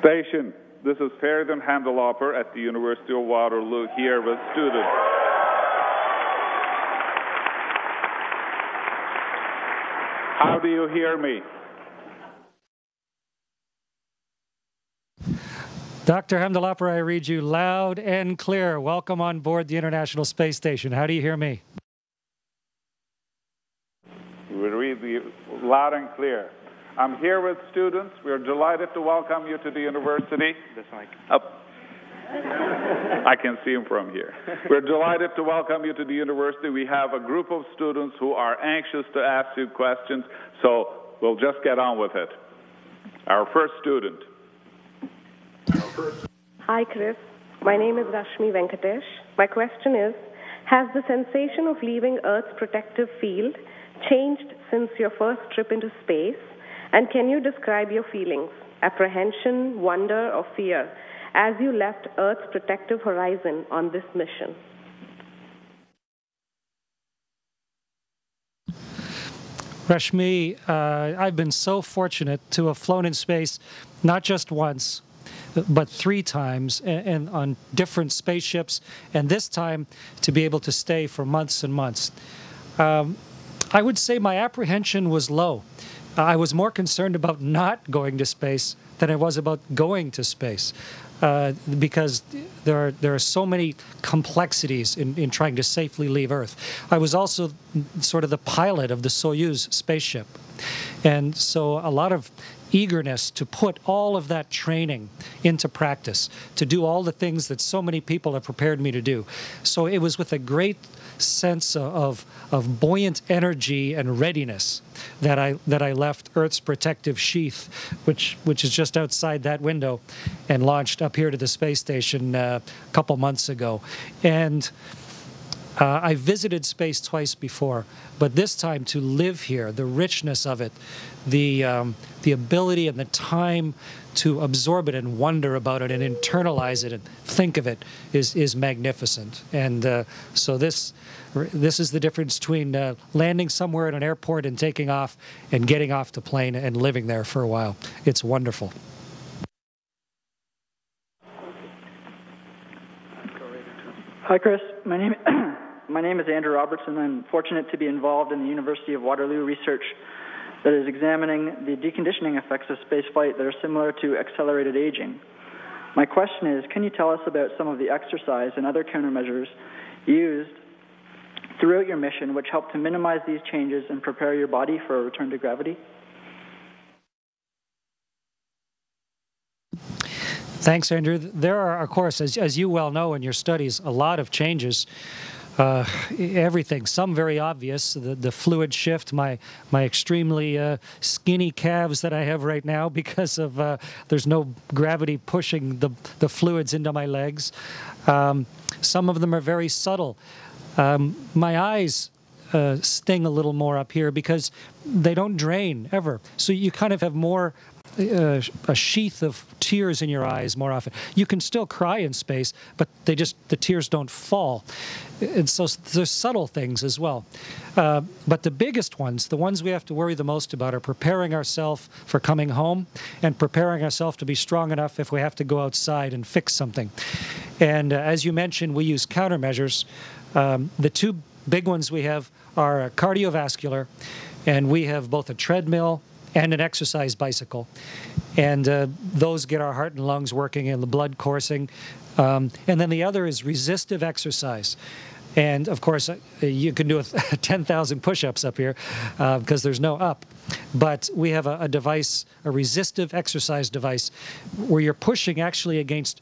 Station, this is Feridun Hamdullahpur at the University of Waterloo here with students. How do you hear me? Dr. Hamdullahpur, I read you loud and clear. Welcome on board the International Space Station. How do you hear me? We read you loud and clear. I'm here with students. We're delighted to welcome you to the university. This mic. Up. I can see him from here. We're delighted to welcome you to the university. We have a group of students who are anxious to ask you questions, so we'll just get on with it. Our first student. Hi, Chris. My name is Rashmi Venkatesh. My question is Has the sensation of leaving Earth's protective field changed since your first trip into space? And can you describe your feelings, apprehension, wonder, or fear as you left Earth's protective horizon on this mission? Rashmi, uh, I've been so fortunate to have flown in space not just once, but three times and, and, on different spaceships, and this time to be able to stay for months and months. Um, I would say my apprehension was low. I was more concerned about not going to space than I was about going to space. Uh, because there are there are so many complexities in, in trying to safely leave Earth. I was also sort of the pilot of the Soyuz spaceship, and so a lot of eagerness to put all of that training into practice, to do all the things that so many people have prepared me to do. So it was with a great sense of, of buoyant energy and readiness that I that I left Earth's protective sheath, which which is just outside that window, and launched up here to the space station uh, a couple months ago, and. Uh, I visited space twice before, but this time to live here, the richness of it, the um, the ability and the time to absorb it and wonder about it and internalize it and think of it is is magnificent. And uh, so this this is the difference between uh, landing somewhere at an airport and taking off and getting off the plane and living there for a while. It's wonderful. Hi, Chris. My name, my name is Andrew Robertson. I'm fortunate to be involved in the University of Waterloo research that is examining the deconditioning effects of spaceflight that are similar to accelerated aging. My question is can you tell us about some of the exercise and other countermeasures used throughout your mission which help to minimize these changes and prepare your body for a return to gravity? Thanks, Andrew. There are, of course, as, as you well know in your studies, a lot of changes uh, everything. Some very obvious. The, the fluid shift, my my extremely uh, skinny calves that I have right now because of uh, there's no gravity pushing the the fluids into my legs. Um, some of them are very subtle. Um, my eyes uh, sting a little more up here because they don't drain ever. So you kind of have more a sheath of tears in your eyes more often. You can still cry in space, but they just the tears don't fall. And so there's subtle things as well. Uh, but the biggest ones, the ones we have to worry the most about, are preparing ourselves for coming home and preparing ourselves to be strong enough if we have to go outside and fix something. And uh, as you mentioned, we use countermeasures. Um, the two big ones we have are cardiovascular, and we have both a treadmill and an exercise bicycle. And uh, those get our heart and lungs working and the blood coursing. Um, and then the other is resistive exercise. And of course, uh, you can do 10,000 push ups up here uh, because there's no up. But we have a, a device, a resistive exercise device, where you're pushing actually against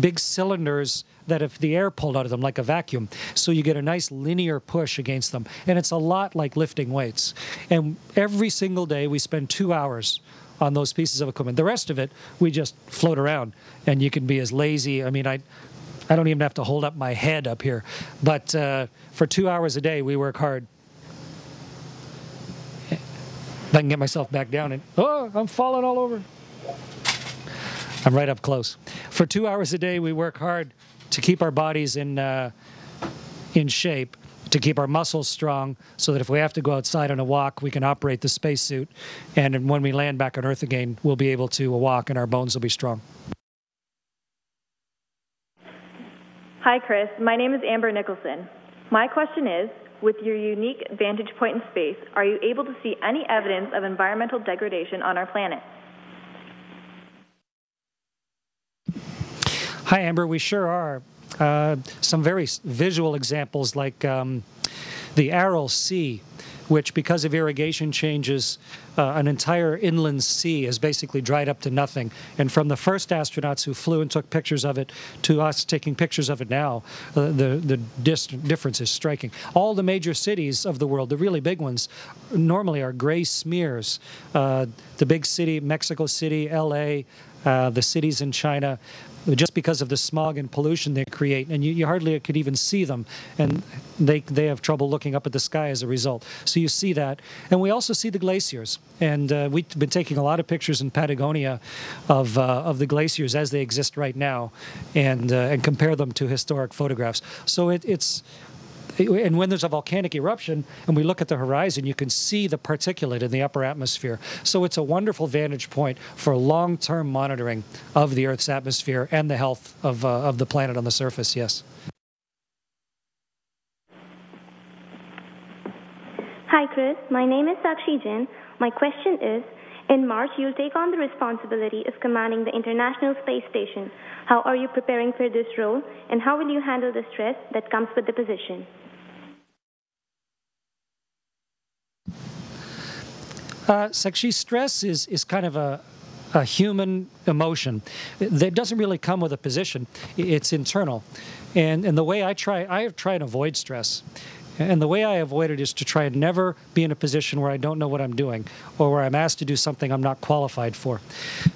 big cylinders that if the air pulled out of them like a vacuum. So you get a nice linear push against them. And it's a lot like lifting weights. And every single day we spend two hours on those pieces of equipment. The rest of it, we just float around and you can be as lazy. I mean, I, I don't even have to hold up my head up here. But uh, for two hours a day, we work hard. If I can get myself back down and, oh, I'm falling all over. I'm right up close. For two hours a day, we work hard to keep our bodies in uh, in shape to keep our muscles strong so that if we have to go outside on a walk, we can operate the spacesuit. And when we land back on Earth again, we'll be able to walk and our bones will be strong. Hi, Chris. My name is Amber Nicholson. My question is with your unique vantage point in space, are you able to see any evidence of environmental degradation on our planet? Hi, Amber. We sure are. Uh, some very visual examples like um, the Aral Sea, which, because of irrigation changes, uh, an entire inland sea has basically dried up to nothing. And from the first astronauts who flew and took pictures of it to us taking pictures of it now, uh, the, the difference is striking. All the major cities of the world, the really big ones, normally are gray smears. Uh, the big city, Mexico City, LA, uh, the cities in China, just because of the smog and pollution they create, and you, you, hardly could even see them, and they they have trouble looking up at the sky as a result. So you see that, and we also see the glaciers, and uh, we've been taking a lot of pictures in Patagonia of uh, of the glaciers as they exist right now, and uh, and compare them to historic photographs. So it, it's and when there's a volcanic eruption and we look at the horizon, you can see the particulate in the upper atmosphere. So it's a wonderful vantage point for long-term monitoring of the Earth's atmosphere and the health of, uh, of the planet on the surface, yes. Hi, Chris. My name is Sakshi Jain. My question is, in March, you'll take on the responsibility of commanding the International Space Station. How are you preparing for this role, and how will you handle the stress that comes with the position? Uh, stress is, is kind of a, a human emotion that doesn't really come with a position. It's internal. And, and the way I try, I try and avoid stress. And the way I avoid it is to try and never be in a position where I don't know what I'm doing or where I'm asked to do something I'm not qualified for.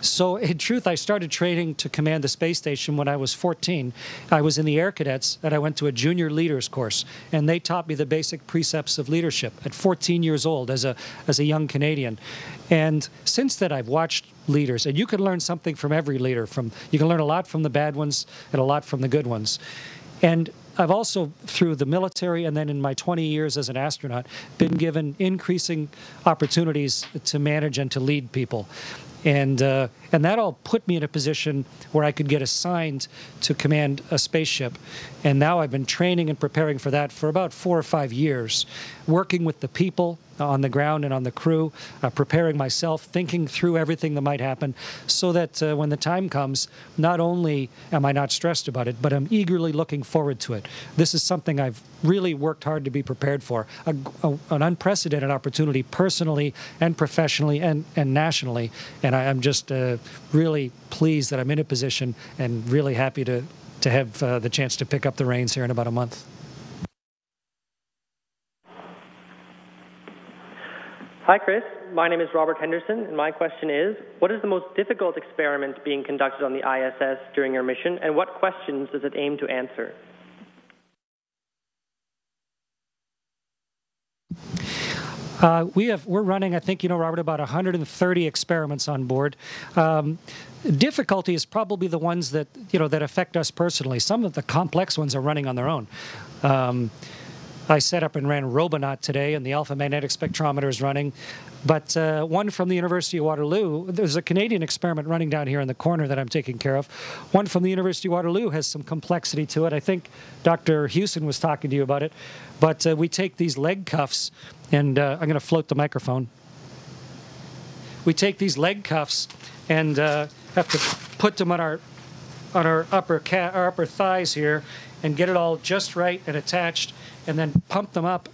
So, in truth, I started training to command the space station when I was 14. I was in the Air Cadets and I went to a junior leaders course, and they taught me the basic precepts of leadership at 14 years old as a, as a young Canadian. And since then, I've watched leaders, and you can learn something from every leader. From you can learn a lot from the bad ones and a lot from the good ones. And I've also, through the military and then in my 20 years as an astronaut, been given increasing opportunities to manage and to lead people. And, uh, and that all put me in a position where I could get assigned to command a spaceship. And now I've been training and preparing for that for about four or five years, working with the people on the ground and on the crew, uh, preparing myself, thinking through everything that might happen, so that uh, when the time comes, not only am I not stressed about it, but I'm eagerly looking forward to it. This is something I've really worked hard to be prepared for a, a, an unprecedented opportunity personally and professionally and, and nationally. And I, am just uh, really pleased that I'm in a position and really happy to, to have uh, the chance to pick up the reins here in about a month. Hi, Chris. My name is Robert Henderson, and my question is What is the most difficult experiment being conducted on the ISS during your mission, and what questions does it aim to answer? Uh, we have we're running, I think you know, Robert, about 130 experiments on board. Um, difficulty is probably the ones that you know that affect us personally. Some of the complex ones are running on their own. Um, I set up and ran Robonaut today, and the alpha magnetic spectrometer is running. But uh, one from the University of Waterloo, there's a Canadian experiment running down here in the corner that I'm taking care of. One from the University of Waterloo has some complexity to it. I think Dr. Hughson was talking to you about it. But uh, we take these leg cuffs, and uh, I'm going to float the microphone. We take these leg cuffs and uh, have to put them on our on our upper our upper thighs here, and get it all just right and attached and then pump them up.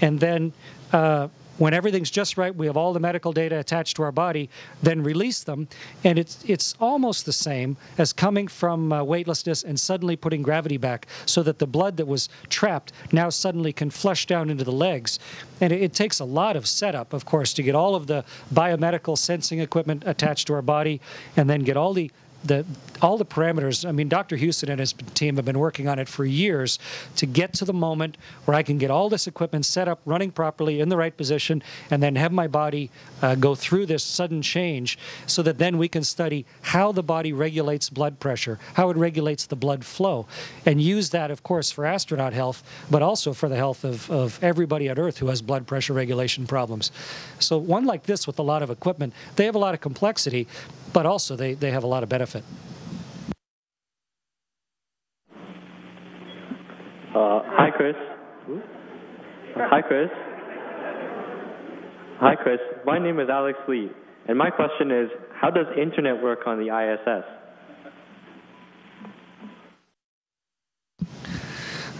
And then uh, when everything's just right, we have all the medical data attached to our body, then release them. And it's, it's almost the same as coming from uh, weightlessness and suddenly putting gravity back so that the blood that was trapped now suddenly can flush down into the legs. And it, it takes a lot of setup, of course, to get all of the biomedical sensing equipment attached to our body and then get all the the all the parameters. I mean, Dr. Hughson and his team have been working on it for years to get to the moment where I can get all this equipment set up, running properly in the right position, and then have my body uh, go through this sudden change so that then we can study how the body regulates blood pressure, how it regulates the blood flow, and use that, of course, for astronaut health, but also for the health of, of everybody on Earth who has blood pressure regulation problems. So, one like this with a lot of equipment, they have a lot of complexity, but also they, they have a lot of benefit. Uh, hi, Chris. Hi, Chris. Hi, Chris. My name is Alex Lee, and my question is, how does internet work on the ISS?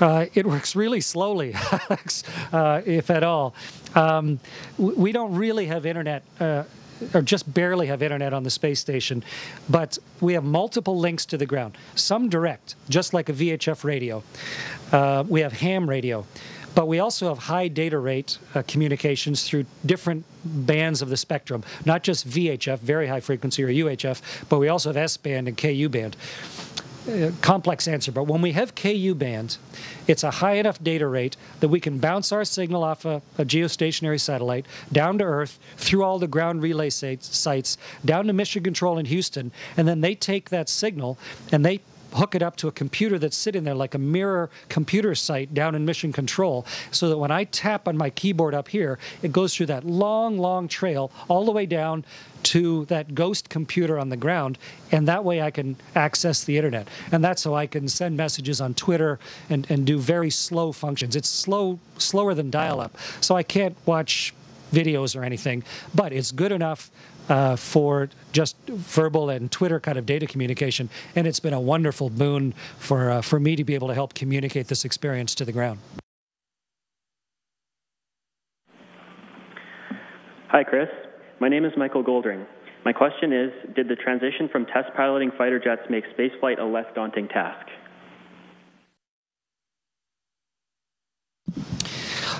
Uh, it works really slowly, Alex, uh, if at all. Um, we don't really have internet uh, or just barely have internet on the space station, but we have multiple links to the ground. Some direct, just like a VHF radio. Uh, we have ham radio. But we also have high data rate uh, communications through different bands of the spectrum, not just VHF, very high frequency, or UHF, but we also have S band and KU band. Uh, complex answer, but when we have KU band, it's a high enough data rate that we can bounce our signal off a, a geostationary satellite down to Earth through all the ground relay sites, down to Mission Control in Houston, and then they take that signal and they hook it up to a computer that's sitting there like a mirror computer site down in mission control so that when I tap on my keyboard up here, it goes through that long, long trail all the way down to that ghost computer on the ground, and that way I can access the internet. And that's how I can send messages on Twitter and, and do very slow functions. It's slow, slower than dial up. So I can't watch videos or anything, but it's good enough uh, for just verbal and Twitter kind of data communication. And it's been a wonderful boon for, uh, for me to be able to help communicate this experience to the ground. Hi, Chris. My name is Michael Goldring. My question is Did the transition from test piloting fighter jets make spaceflight a less daunting task?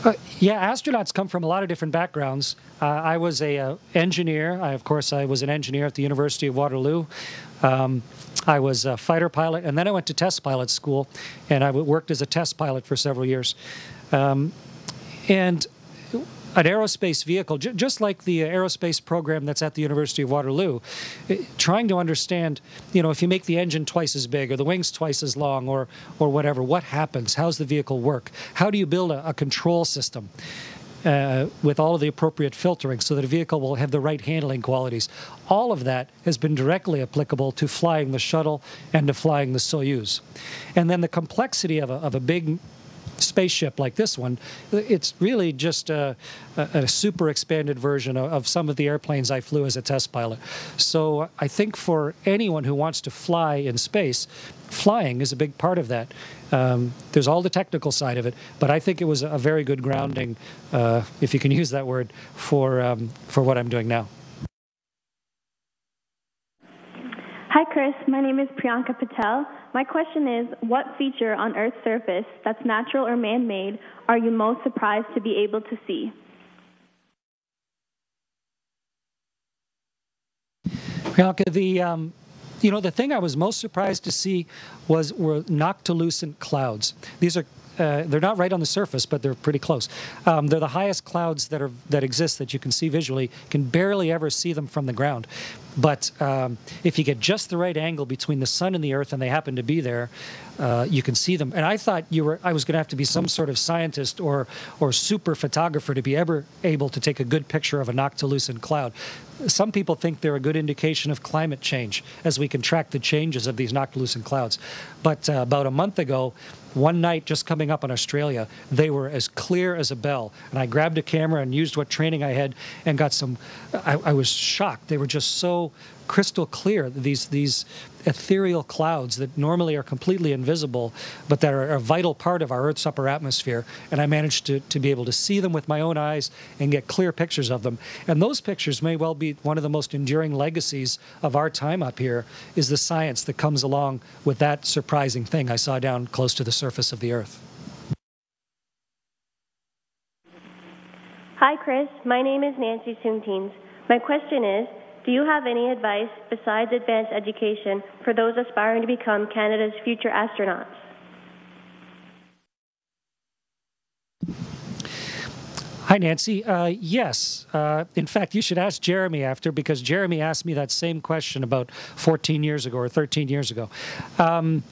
Uh, yeah, astronauts come from a lot of different backgrounds. Uh, I was a uh, engineer. I, of course, I was an engineer at the University of Waterloo. Um, I was a fighter pilot, and then I went to test pilot school, and I worked as a test pilot for several years. Um, and an aerospace vehicle, j- just like the aerospace program that's at the University of Waterloo, eh, trying to understand, you know, if you make the engine twice as big or the wings twice as long or, or whatever, what happens? How's the vehicle work? How do you build a, a control system? Uh, with all of the appropriate filtering so that a vehicle will have the right handling qualities. All of that has been directly applicable to flying the shuttle and to flying the Soyuz. And then the complexity of a, of a big spaceship like this one, it's really just a, a, a super expanded version of, of, some of the airplanes I flew as a test pilot. So I think for anyone who wants to fly in space, flying is a big part of that. Um, there's all the technical side of it, but I think it was a very good grounding, uh, if you can use that word, for um, for what I'm doing now. Hi, Chris. My name is Priyanka Patel. My question is What feature on Earth's surface that's natural or man made are you most surprised to be able to see? Priyanka, the. Um, you know, the thing I was most surprised to see was were noctilucent clouds. These are uh, they're not right on the surface, but they're pretty close. Um, they're the highest clouds that are that exist that you can see visually. You can barely ever see them from the ground. But um, if you get just the right angle between the sun and the earth, and they happen to be there, uh, you can see them. And I thought you were I was going to have to be some sort of scientist or or super photographer to be ever able to take a good picture of a noctilucent cloud. Some people think they're a good indication of climate change as we can track the changes of these noctilucent clouds. But uh, about a month ago, one night just coming up in Australia, they were as clear as a bell. And I grabbed a camera and used what training I had and got some. I, I was shocked. They were just so crystal clear. These these ethereal clouds that normally are completely invisible, but that are a vital part of our Earth's upper atmosphere. And I managed to, to be able to see them with my own eyes and get clear pictures of them. And those pictures may well be one of the most enduring legacies of our time up here is the science that comes along with that surprising thing I saw down close to the surface of the Earth. Hi, Chris. My name is Nancy Soonteens. My question is do you have any advice besides advanced education for those aspiring to become Canada's future astronauts? Hi, Nancy. Uh, yes. Uh, in fact, you should ask Jeremy after because Jeremy asked me that same question about 14 years ago or 13 years ago. Um,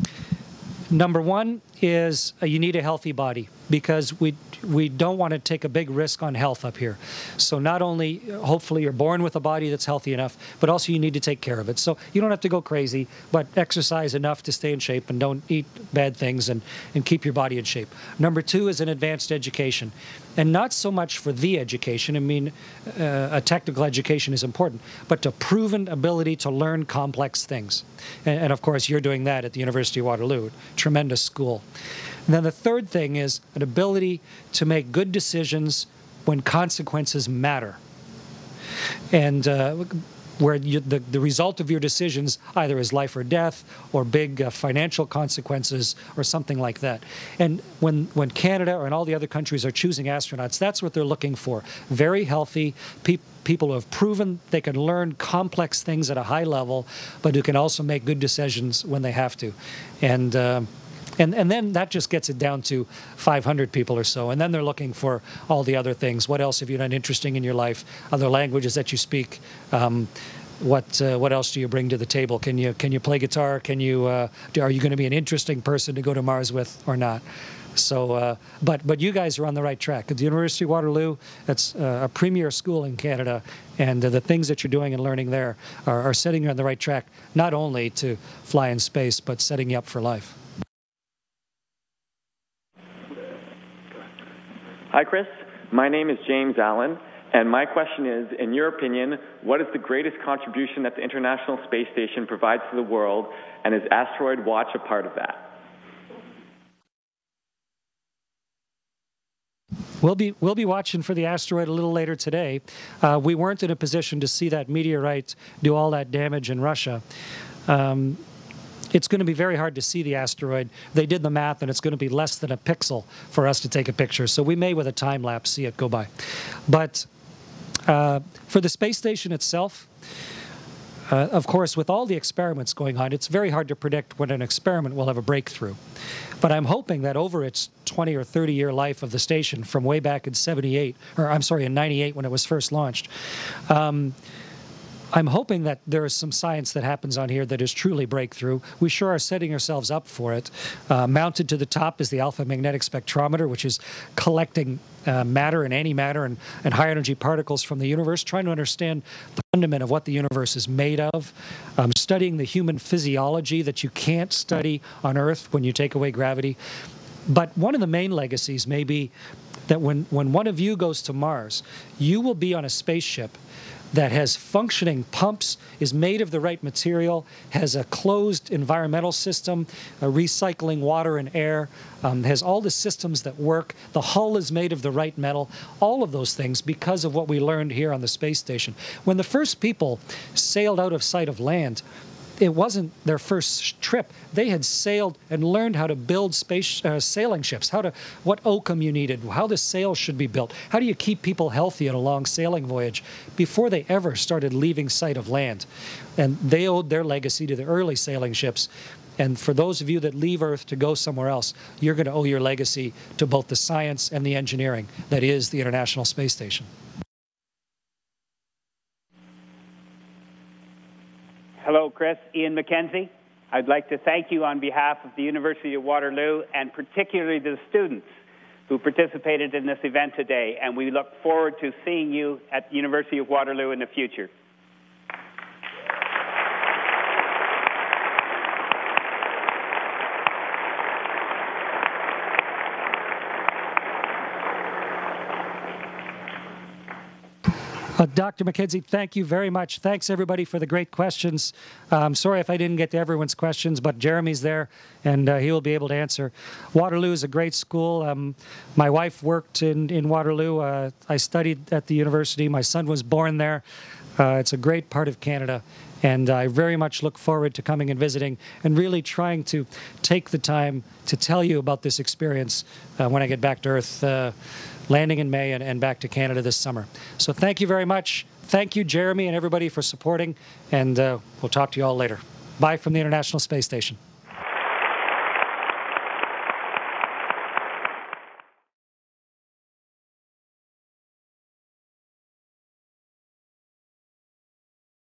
number one is uh, you need a healthy body because we we don't want to take a big risk on health up here. So not only hopefully you're born with a body that's healthy enough, but also you need to take care of it. So you don't have to go crazy, but exercise enough to stay in shape and don't eat bad things and, and keep your body in shape. Number two is an advanced education. And not so much for the education, I mean, uh, a technical education is important, but to proven ability to learn complex things. And, and of course, you're doing that at the University of Waterloo, tremendous school. And then the third thing is an ability to make good decisions when consequences matter. And uh, where you, the, the result of your decisions either is life or death or big uh, financial consequences or something like that. And when, when Canada and all the other countries are choosing astronauts, that's what they're looking for. Very healthy pe- people who have proven they can learn complex things at a high level, but who can also make good decisions when they have to. And uh, and, and then that just gets it down to 500 people or so. And then they're looking for all the other things. What else have you done interesting in your life? Other languages that you speak? Um, what uh, what else do you bring to the table? Can you can you play guitar? Can you uh, are you going to be an interesting person to go to Mars with or not? So, uh, but but you guys are on the right track. At the University of Waterloo, that's uh, a premier school in Canada, and the things that you're doing and learning there are, are setting you on the right track, not only to fly in space, but setting you up for life. Hi, Chris. My name is James Allen, and my question is In your opinion, what is the greatest contribution that the International Space Station provides to the world, and is Asteroid Watch a part of that? We'll be we'll be watching for the asteroid a little later today. Uh, we weren't in a position to see that meteorite do all that damage in Russia. Um, it's going to be very hard to see the asteroid. They did the math, and it's going to be less than a pixel for us to take a picture. So we may, with a time lapse, see it go by. But uh, for the space station itself, uh, of course, with all the experiments going on, it's very hard to predict when an experiment will have a breakthrough. But I'm hoping that over its 20 or 30 year life of the station, from way back in 78, or I'm sorry, in 98 when it was first launched, um, I'm hoping that there is some science that happens on here that is truly breakthrough. We sure are setting ourselves up for it. Uh, mounted to the top is the alpha magnetic spectrometer, which is collecting uh, matter and antimatter and, and high energy particles from the universe, trying to understand the fundament of what the universe is made of, um, studying the human physiology that you can't study on Earth when you take away gravity. But one of the main legacies may be that when, when one of you goes to Mars, you will be on a spaceship that has functioning pumps, is made of the right material, has a closed environmental system, recycling water and air, um, has all the systems that work. The hull is made of the right metal, all of those things because of what we learned here on the space station. When the first people sailed out of sight of land, it wasn't their first trip. They had sailed and learned how to build space uh, sailing ships, how to what oakum you needed, how the sails should be built, how do you keep people healthy on a long sailing voyage before they ever started leaving sight of land. And they owed their legacy to the early sailing ships. And for those of you that leave Earth to go somewhere else, you're going to owe your legacy to both the science and the engineering that is the International Space Station. Hello, Chris. Ian McKenzie. I'd like to thank you on behalf of the University of Waterloo and particularly the students who participated in this event today, and we look forward to seeing you at the University of Waterloo in the future. Dr. McKenzie, thank you very much. Thanks, everybody, for the great questions. I'm sorry if I didn't get to everyone's questions, but Jeremy's there, and uh, he will be able to answer. Waterloo is a great school. Um, my wife worked in, in Waterloo. Uh, I studied at the university. My son was born there. Uh, it's a great part of Canada, and I very much look forward to coming and visiting and really trying to take the time to tell you about this experience uh, when I get back to Earth landing in May and, and back to Canada this summer. So thank you very much. thank you, Jeremy, and everybody for supporting, and uh, we'll talk to you all later. Bye from the International Space Station.